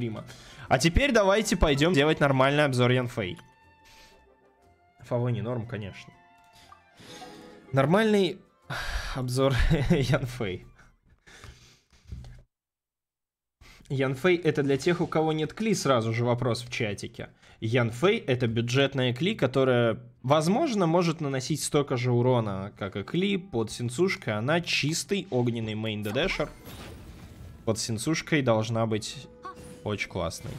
стрима. А теперь давайте пойдем делать нормальный обзор Янфей. Фавы не норм, конечно. Нормальный обзор Янфей. Янфей это для тех, у кого нет кли, сразу же вопрос в чатике. Янфей это бюджетная кли, которая, возможно, может наносить столько же урона, как и кли под синцушкой. Она чистый огненный мейн ДДшер. Под Син Цюшкой должна быть очень классной.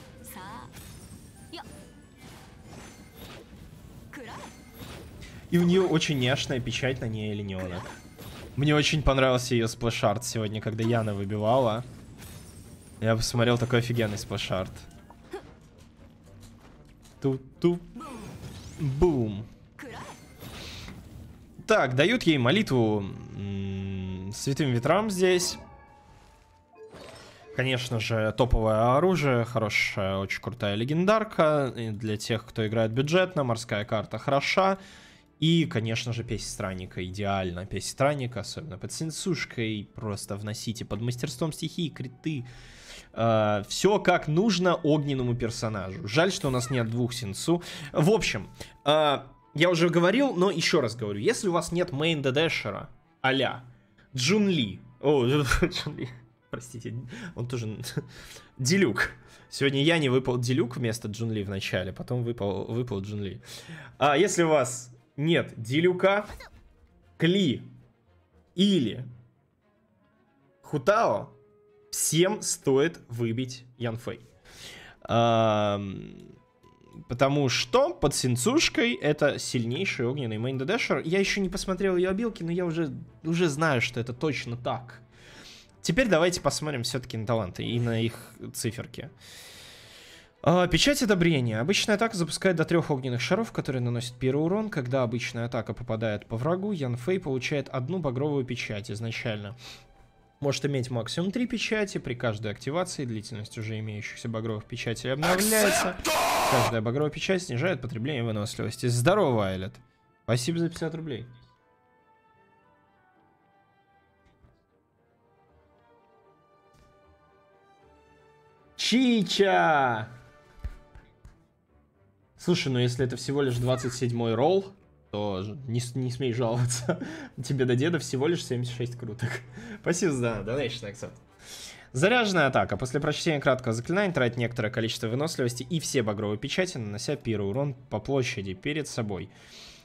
И у нее очень няшная печать на ней олененок. Мне очень понравился ее splash art сегодня, когда Яна выбивала. Я посмотрел такой офигенный splash art. Ту-ту. Бум. Так, дают ей молитву святым ветрам здесь. Конечно же, топовое оружие, хорошая, очень крутая легендарка. И для тех, кто играет бюджетно, морская карта хороша. И, конечно же, песня странника идеально. Песня странника, особенно под сенсушкой, просто вносите под мастерством стихии, криты. Uh, все как нужно огненному персонажу. Жаль, что у нас нет двух синсу. В общем, uh, я уже говорил, но еще раз говорю. Если у вас нет main ДДшера а-ля Чжун Ли. О, Чжун Ли. Простите, он тоже... Дилюк. Сегодня мне выпал Дилюк вместо Чжун Ли в начале, потом выпал, выпал Чжун Ли. А если у вас нет Дилюка, Кли или Хутао, вам стоит выбить Янь Фэй. Потому что под Синцушкой это сильнейший огненный мейн. Я еще не посмотрел ее обилки, но я уже, уже знаю, что это точно так. Теперь давайте посмотрим все-таки на таланты и на их циферки. А, печать одобрения. Обычная атака запускает до трех огненных шаров, которые наносят первый урон. Когда обычная атака попадает по врагу, Ян Фэй получает одну багровую печать изначально. Может иметь максимум три печати. При каждой активации длительность уже имеющихся багровых печатей обновляется. Каждая багровая печать снижает потребление выносливости. Здорово, Айлет. Спасибо за 50 рублей. Чича! Слушай, ну если это всего лишь 27-й ролл, то не, не смей жаловаться. Тебе до деда всего лишь 76 круток. Спасибо за донейшн, Аксет. Заряженная атака. После прочтения краткого заклинания тратит некоторое количество выносливости и все багровые печати, нанося первый урон по площади перед собой.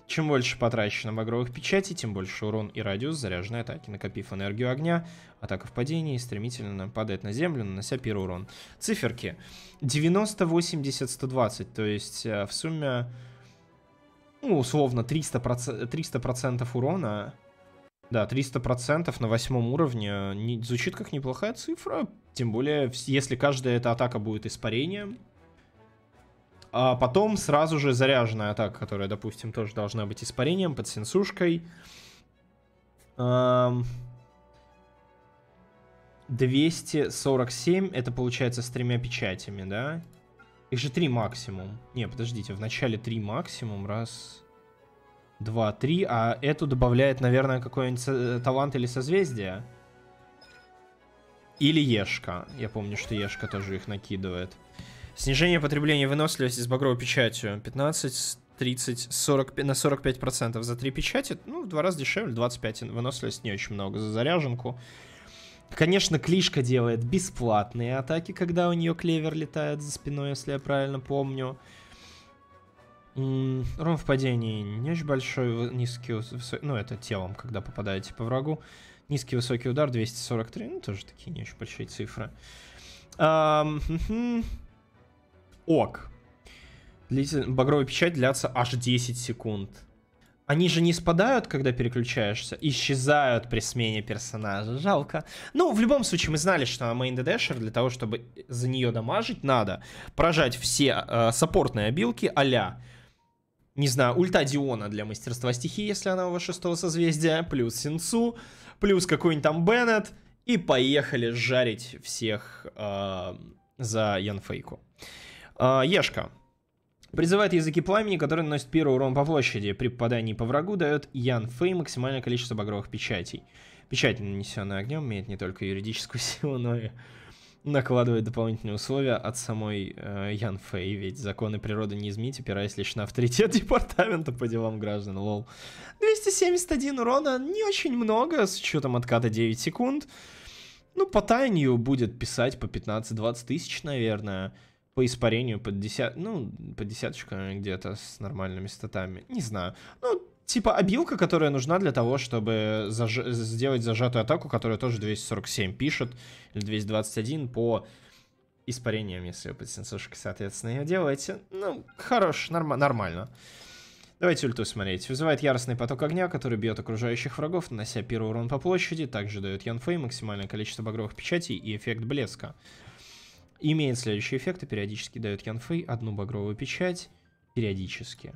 Чем больше потрачено багровых печатей, тем больше урон и радиус заряженной атаки. Накопив энергию огня, атака в падении стремительно падает на землю, нанося первый урон. Циферки. 90, 80, 120. То есть э, в сумме, ну, условно, 300%, 300 урона. Да, 300% на восьмом уровне. Не, звучит как неплохая цифра. Тем более, если каждая эта атака будет испарением, а потом сразу же заряженная атака, которая, допустим, тоже должна быть испарением под сенсушкой. 247, это получается с тремя печатями, да? Их же три максимум. Не, подождите, в начале три максимум, раз, два, три, а эту добавляет, наверное, какой-нибудь талант или созвездие. Или Ешка. Я помню, что Ешка тоже их накидывает. Снижение потребления выносливости с багровой печатью 15, 30, 40, на 45% за 3 печати. Ну, в два раза дешевле, 25 выносливость не очень много за заряженку. Конечно, Клишка делает бесплатные атаки, когда у нее клевер летает за спиной, если я правильно помню. Урон в падении не очень большой, низкий, высокий, ну это телом, когда попадаете по врагу. Низкий высокий удар 243, ну тоже такие не очень большие цифры. Um, ок. Длитель... Багровая печать длится аж 10 секунд. Они же не спадают, когда переключаешься, исчезают при смене персонажа. Жалко. Ну, в любом случае, мы знали, что мейн ДДшер для того, чтобы за нее дамажить, надо прожать все э, саппортные обилки а не знаю, ульта Диона для мастерства стихии, если она у вас шестого созвездия, плюс Синсу, плюс какой-нибудь там Беннет, и поехали жарить всех э, за Янфейку. А, Ешка. Призывает языки пламени, которые наносят первый урон по площади. При попадании по врагу дает Ян Фэй максимальное количество багровых печатей. Печать, нанесенная огнем, имеет не только юридическую силу, но и накладывает дополнительные условия от самой э, Ян Фэй, ведь законы природы не изменить, опираясь лишь на авторитет департамента по делам граждан, лол. 271 урона не очень много, с учетом отката 9 секунд. Ну, по тайнию будет писать по 15-20 тысяч, наверное. По испарению под 10, ну, по десяточку где-то с нормальными статами. Не знаю. Ну, типа обилка, которая нужна для того, чтобы заж... сделать зажатую атаку, которая тоже 247 пишет, или 221 по испарениям, если вы под сенсушкой, соответственно, ее делаете. Ну, хорош, норм... нормально. Давайте ульту смотреть. Вызывает яростный поток огня, который бьет окружающих врагов, нанося первый урон по площади. Также дает Янфей максимальное количество багровых печатей и эффект блеска. Имеет следующие эффекты. Периодически дает Янфей одну багровую печать. Периодически.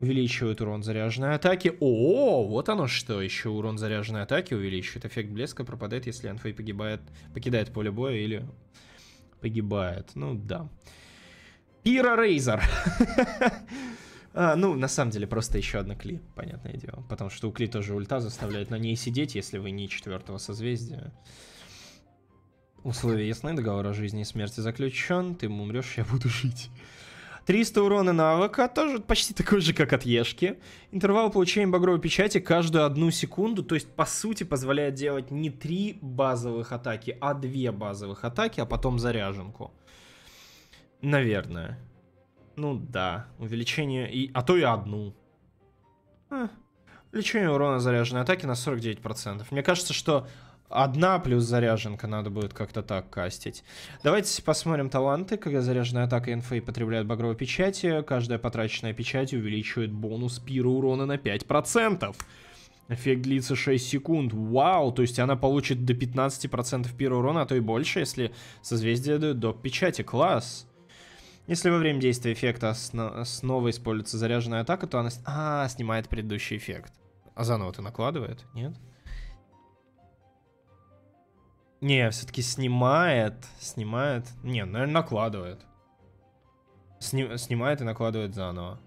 Увеличивает урон заряженной атаки. О, вот оно что. Еще урон заряженной атаки увеличивает. Эффект блеска пропадает, если Анфей погибает, покидает поле боя или погибает. Ну, да. Пира Рейзер. а, ну, на самом деле, просто еще одна Кли, понятное дело. Потому что у Кли тоже ульта заставляет на ней сидеть, если вы не четвертого созвездия. Условия ясны, договор о жизни и смерти заключен. Ты умрешь, я буду жить. 300 урона на АВК, тоже почти такой же, как от Ешки. Интервал получения багровой печати каждую одну секунду, то есть, по сути, позволяет делать не три базовых атаки, а две базовых атаки, а потом заряженку. Наверное. Ну да, увеличение, и, а то и одну. А, увеличение урона заряженной атаки на 49%. Мне кажется, что Одна плюс заряженка, надо будет как-то так кастить. Давайте посмотрим таланты. Когда заряженная атака инфы потребляет багровой печати, каждая потраченная печать увеличивает бонус пира урона на 5%. Эффект длится 6 секунд. Вау, то есть она получит до 15% пира урона, а то и больше, если созвездие дает док печати. Класс. Если во время действия эффекта снова используется заряженная атака, то она а, снимает предыдущий эффект. А заново-то накладывает? Нет? Не, все-таки снимает. Снимает. Не, наверное, накладывает. Сни, снимает и накладывает заново.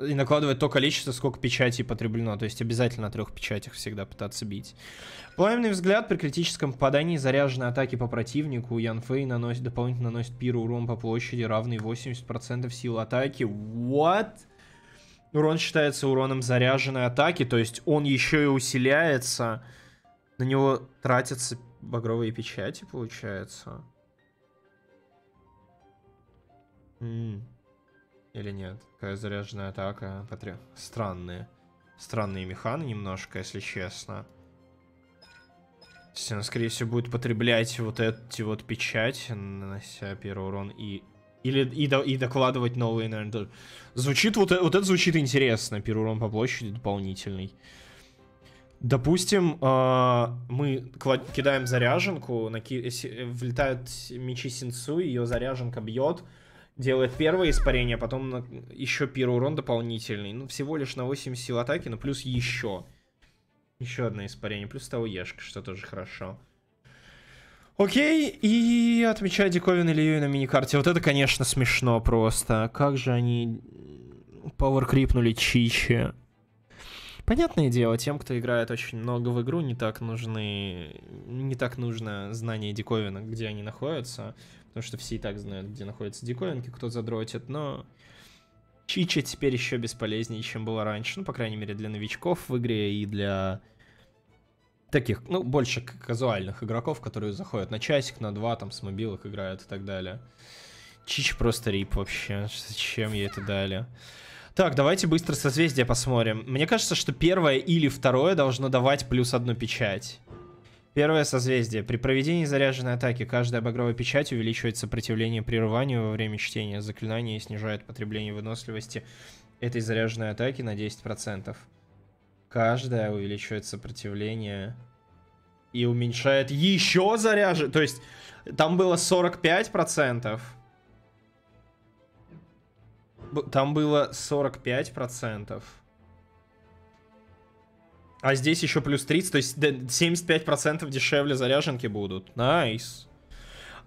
И накладывает то количество, сколько печатей потреблено. То есть обязательно на трех печатях всегда пытаться бить. Пламенный взгляд при критическом попадании заряженной атаки по противнику. Ян Фэй наносит, дополнительно наносит пиру урон по площади, равный 80% силы атаки. What? Урон считается уроном заряженной атаки, то есть он еще и усиляется на него тратятся багровые печати, получается. Или нет? Какая заряженная атака. Потр... Странные. Странные механы немножко, если честно. Она, скорее всего, будет потреблять вот эти вот печати, нанося первый урон и... Или и, до, и докладывать новые, наверное. Звучит, вот, вот это звучит интересно. Первый урон по площади дополнительный. Допустим, а, мы кидаем заряженку, влетают мечи Синсу, ее заряженка бьет, делает первое испарение, потом еще первый урон дополнительный. Ну, всего лишь на 8 сил атаки, но плюс еще. Еще одно испарение, плюс того ешка, что тоже хорошо. Окей, и отмечаю диковин или на миникарте. Вот это, конечно, смешно просто. Как же они пауэркрипнули Чичи. Понятное дело, тем, кто играет очень много в игру, не так нужны, не так нужно знание диковинок, где они находятся, потому что все и так знают, где находятся диковинки, кто задротит, но Чича теперь еще бесполезнее, чем было раньше, ну, по крайней мере, для новичков в игре и для таких, ну, больше казуальных игроков, которые заходят на часик, на два, там, с мобилок играют и так далее. Чич просто рип вообще, зачем ей это дали? Так, давайте быстро созвездие посмотрим. Мне кажется, что первое или второе должно давать плюс одну печать. Первое созвездие. При проведении заряженной атаки каждая багровая печать увеличивает сопротивление прерыванию во время чтения заклинания и снижает потребление выносливости этой заряженной атаки на 10%. Каждая увеличивает сопротивление и уменьшает еще заряжен... То есть там было 45%. Там было 45%. А здесь еще плюс 30, то есть 75% дешевле заряженки будут. Nice.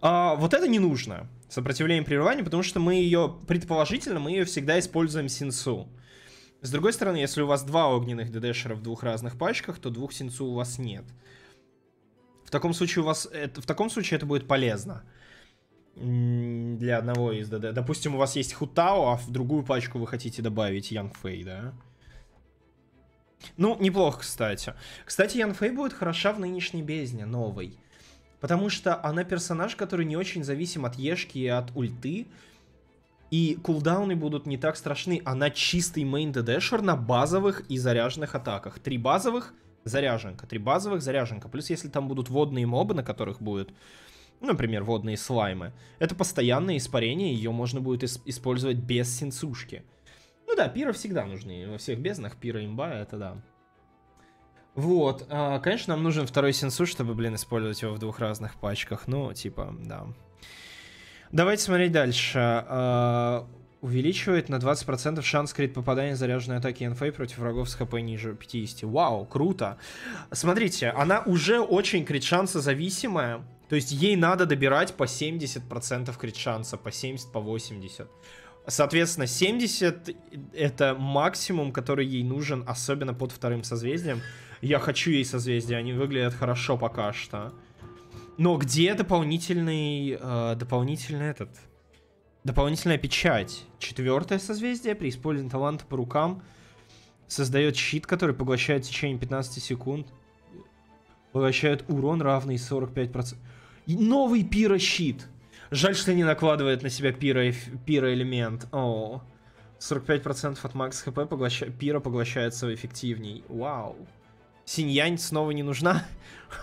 А, вот это не нужно. Сопротивление прерывания, потому что мы ее, предположительно, мы ее всегда используем с Син Цю. С другой стороны, если у вас два огненных ДДшера в двух разных пачках, то двух Син Цю у вас нет. В таком случае у вас... Это, в таком случае это будет полезно. Для одного из ДД. Допустим, у вас есть Хутао, а в другую пачку вы хотите добавить Янь Фэй, да? Ну, неплохо, кстати. Кстати, Ян Фэй будет хороша в нынешней бездне, новой. Потому что она персонаж, который не очень зависим от Ешки и от ульты. И кулдауны будут не так страшны. Она чистый мейн ДДшер на базовых и заряженных атаках. Три базовых, заряженка. Три базовых, заряженка. Плюс если там будут водные мобы, на которых будет, например, водные слаймы. Это постоянное испарение, ее можно будет использовать без синцушки. Ну да, пира всегда нужны. Во всех безднах пира имба, это да. Вот, а, конечно, нам нужен второй сенсу, чтобы, блин, использовать его в двух разных пачках. Ну, типа, да. Давайте смотреть дальше. А, увеличивает на 20% шанс крит попадания заряженной атаки NFA против врагов с хп ниже 50. Вау, круто. Смотрите, она уже очень крит шанса зависимая. То есть ей надо добирать по 70% крит шанса, по 70, по 80. Соответственно, 70 это максимум, который ей нужен, особенно под вторым созвездием. Я хочу ей созвездия, они выглядят хорошо пока что. Но где дополнительный, э, дополнительный этот, дополнительная печать? Четвертое созвездие при использовании таланта по рукам создает щит, который поглощает в течение 15 секунд. Поглощает урон, равный 45%. И новый пирощит. Жаль, что не накладывает на себя пира, пира элемент. О, 45% от макс хп поглоща... пира поглощается эффективней. Вау. Синьянь снова не нужна.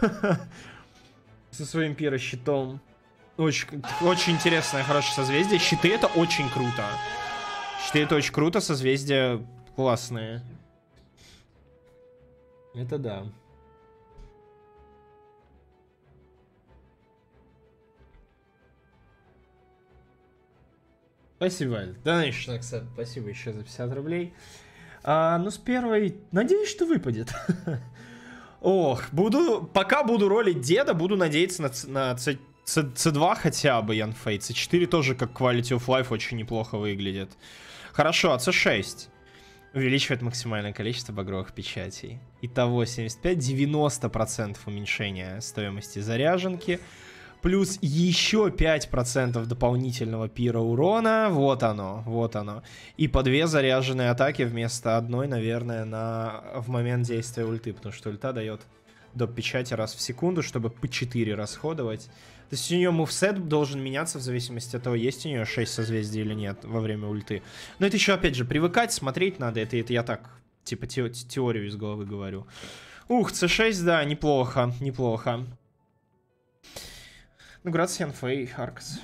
Со своим пирощитом. Очень, очень интересное, хорошее созвездие. Щиты это очень круто. Щиты это очень круто, созвездия классные. Это да. Спасибо, Аль. Donation Accept. Спасибо еще за 50 рублей. А, ну, с первой... Надеюсь, что выпадет. Ох, буду... Пока буду ролить деда, буду надеяться на, на C2 хотя бы, Ян Фейт. C4 тоже как Quality of Life очень неплохо выглядит. Хорошо, а C6 увеличивает максимальное количество багровых печатей. Итого 75-90% уменьшения стоимости заряженки плюс еще 5% дополнительного пира урона. Вот оно, вот оно. И по две заряженные атаки вместо одной, наверное, на... в момент действия ульты, потому что ульта дает до печати раз в секунду, чтобы по 4 расходовать. То есть у нее мувсет должен меняться в зависимости от того, есть у нее 6 созвездий или нет во время ульты. Но это еще, опять же, привыкать, смотреть надо. Это, это я так, типа, те, теорию из головы говорю. Ух, c6, да, неплохо, неплохо. Ну, Грац Янфей, Аркс.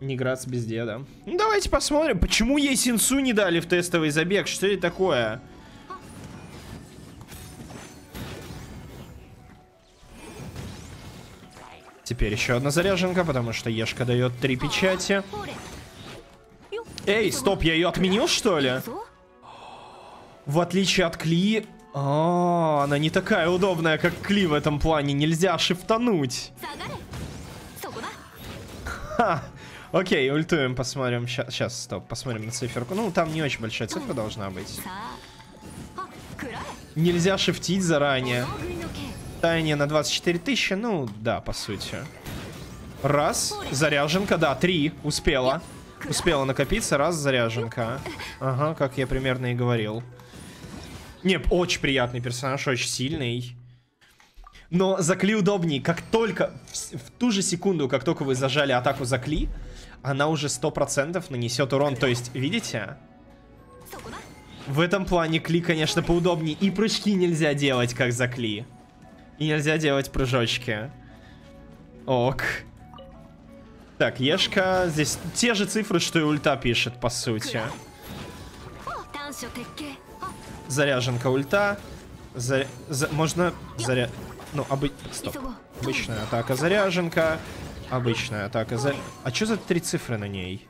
Не Грац без деда. Ну, давайте посмотрим, почему ей Синсу не дали в тестовый забег? Что это такое? Теперь еще одна заряженка, потому что Ешка дает три печати. Эй, стоп, я ее отменил, что ли? В отличие от Кли... А, она не такая удобная, как Кли в этом плане. Нельзя шифтануть. Ха! Окей, ультуем, посмотрим. Сейчас, стоп, посмотрим на циферку. Ну, там не очень большая цифра должна быть. Нельзя шифтить заранее. Таяние на 24 тысячи, ну, да, по сути. Раз, заряженка, да, три, успела. Успела накопиться, раз, заряженка. Ага, как я примерно и говорил. Не, очень приятный персонаж, очень сильный. Но за Кли удобнее. Как только, в, в ту же секунду, как только вы зажали атаку за Кли, она уже 100% нанесет урон. То есть, видите? В этом плане Кли, конечно, поудобнее. И прыжки нельзя делать, как за Кли. И нельзя делать прыжочки. Ок. Так, Ешка, здесь те же цифры, что и ульта пишет, по сути. Заряженка ульта. За... За... Можно заря... Ну, обы... Стоп. Обычная атака заряженка. Обычная атака за... А что за три цифры на ней?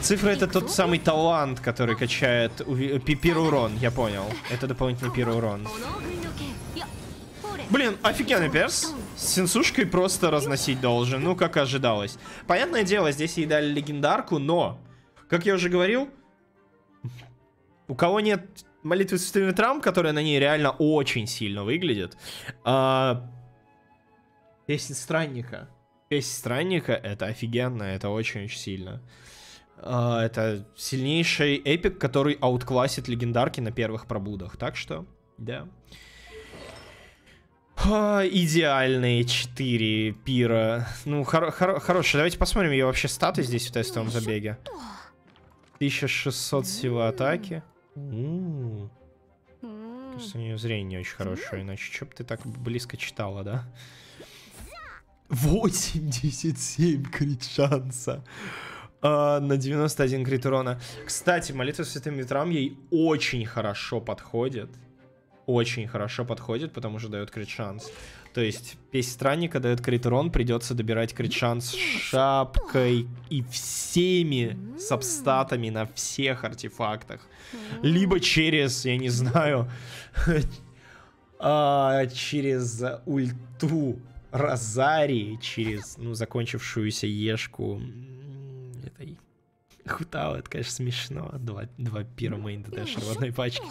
Цифра это тот самый талант, который качает пирурон, я понял. Это дополнительный пирурон. Блин, офигенный перс. С сенсушкой просто разносить должен, ну как ожидалось. Понятное дело, здесь ей дали легендарку, но, как я уже говорил, у кого нет молитвы святым ветрам, которая на ней реально очень сильно выглядит. А, песня странника. Песня странника это офигенно, это очень-очень сильно. А, это сильнейший эпик, который аутклассит легендарки на первых пробудах. Так что, да. А, идеальные 4 пира. Ну, хор хор хорошие. Давайте посмотрим ее вообще статы здесь в тестовом забеге. 1600 всего атаки. У у нее зрение не очень хорошее, иначе что бы ты так близко читала, да? 87 крит шанса. А, на 91 крит урона. Кстати, молитва святым ветрам ей очень хорошо подходит очень хорошо подходит, потому что дает крит шанс. То есть песнь странника дает крит урон, придется добирать крит шанс шапкой и всеми сабстатами на всех артефактах. Либо через, я не знаю, а, через ульту Розарии, через, ну, закончившуюся ешку этой Хутау, это, конечно, смешно. Два, два пира мейн в одной пачке.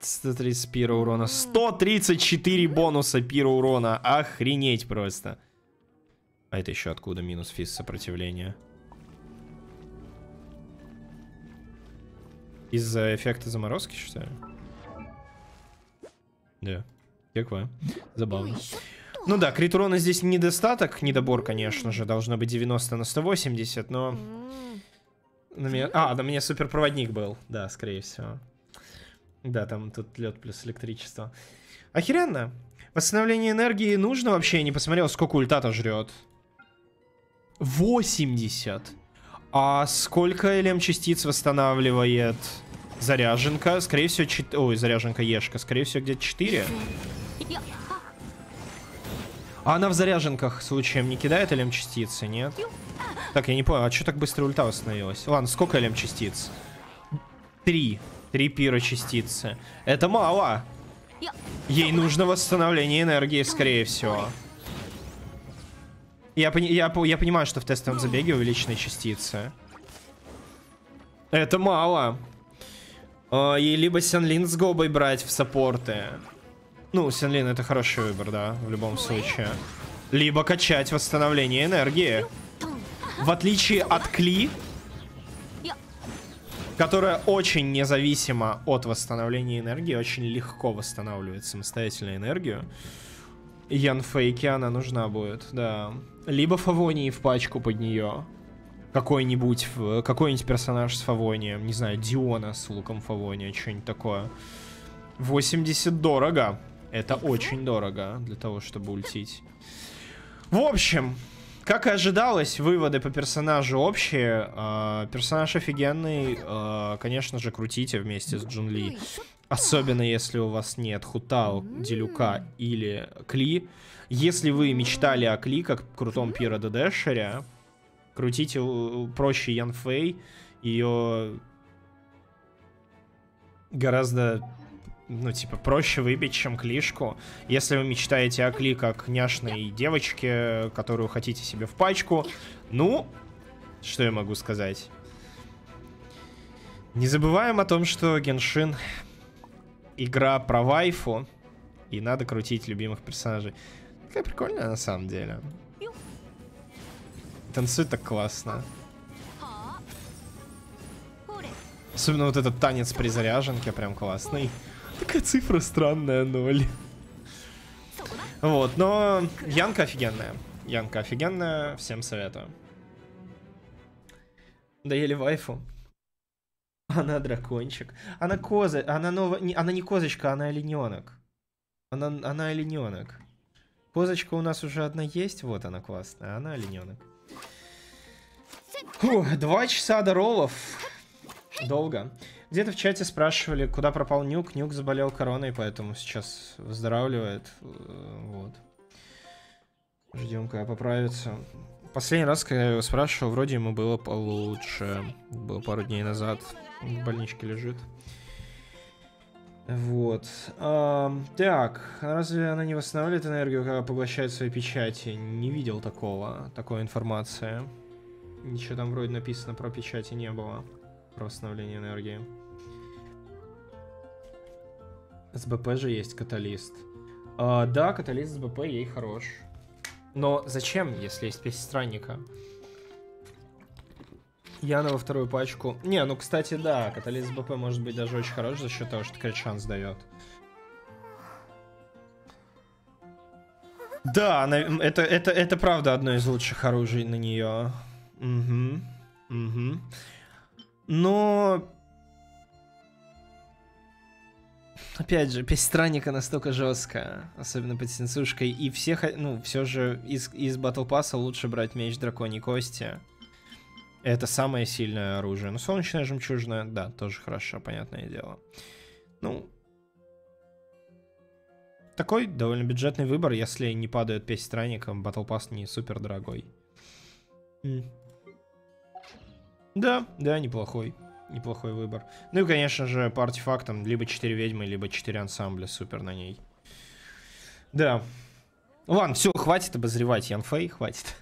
130 пира урона. 134 бонуса пира урона. Охренеть просто. А это еще откуда минус физ сопротивления? Из-за эффекта заморозки, что ли? Да. Какое? Забавно. Ну да, крит урона здесь недостаток, недобор, конечно же, должно быть 90 на 180, но... На меня... А, на меня суперпроводник был, да, скорее всего. Да, там тут лед плюс электричество. Охеренно. Восстановление энергии нужно вообще? Я не посмотрел, сколько ультата жрет. 80. А сколько ЛМ частиц восстанавливает заряженка? Скорее всего, 4... Ой, заряженка Ешка. Скорее всего, где-то 4. А она в заряженках случаем не кидает ЛМ частицы, нет? Так, я не понял, а что так быстро ульта восстановилась? Ладно, сколько ЛМ частиц? Три. Три пирочастицы. Это мало. Ей нужно восстановление энергии, скорее всего. Я, я, я понимаю, что в тестовом забеге увеличены частицы. Это мало. Uh, ей либо Сенлин с Гобой брать в саппорты. Ну, Сенлин это хороший выбор, да, в любом случае. Либо качать восстановление энергии. В отличие от Кли, которая очень независима от восстановления энергии, очень легко восстанавливает самостоятельно энергию. Ян Фейки она нужна будет, да. Либо Фавонии в пачку под нее. Какой-нибудь какой-нибудь персонаж с Фавонием. Не знаю, Диона с луком Фавония, что-нибудь такое. 80 дорого. Это очень дорого для того, чтобы ультить. В общем, как и ожидалось, выводы по персонажу общие. Э, персонаж офигенный. Э, конечно же, крутите вместе с Джунли. Особенно если у вас нет Хутао, Делюка или Кли. Если вы мечтали о Кли, как крутом Пира ДДшере, крутите проще Ян Фэй. Ее гораздо ну, типа, проще выбить, чем клишку. Если вы мечтаете о кли как няшной девочке, которую хотите себе в пачку, ну, что я могу сказать? Не забываем о том, что Геншин игра про вайфу, и надо крутить любимых персонажей. Такая прикольная на самом деле. Танцует так классно. Особенно вот этот танец при заряженке прям классный. Такая цифра странная, ноль. Вот, но Янка офигенная. Янка офигенная, всем советую. Доели вайфу. Она дракончик. Она коза. Она новая. Не, она не козочка, она олененок. Она, она олененок. Козочка у нас уже одна есть. Вот она классная. Она олененок. Фух, два часа до роллов. Долго. Где-то в чате спрашивали, куда пропал Нюк. Нюк заболел короной, поэтому сейчас выздоравливает. Э, вот. Ждем, когда поправится. Последний раз, когда я его спрашивал, вроде ему было получше. Было пару дней назад. В больничке лежит. Вот. А, так, разве она не восстанавливает энергию, когда поглощает свои печати? Не видел такого, такой информации. Ничего там вроде написано про печати не было. про восстановление энергии. С БП же есть каталист. А, да, каталист с БП ей хорош. Но зачем, если есть песня странника? Яна во вторую пачку. Не, ну, кстати, да, каталист БП может быть даже очень хорош за счет того, что крит шанс дает. Да, она, это, это, это правда одно из лучших оружий на нее. Угу. Угу. Но... Опять же, песня странника настолько жесткая, особенно под сенсушкой, и всех, ну, все же из, из Battle Pass лучше брать меч драконьей кости. Это самое сильное оружие. Ну, солнечная жемчужина, да, тоже хорошо, понятное дело. Ну, такой довольно бюджетный выбор, если не падают песнь странником, Battle Pass не супер дорогой. Да, да, неплохой. Неплохой выбор. Ну и, конечно же, по артефактам либо 4 ведьмы, либо 4 ансамбля супер на ней. Да. Ладно, все, хватит обозревать Янфей, хватит.